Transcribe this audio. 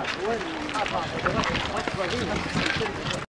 我问你你怕不怕？我等会儿我我给你看你信不